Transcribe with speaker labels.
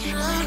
Speaker 1: Try.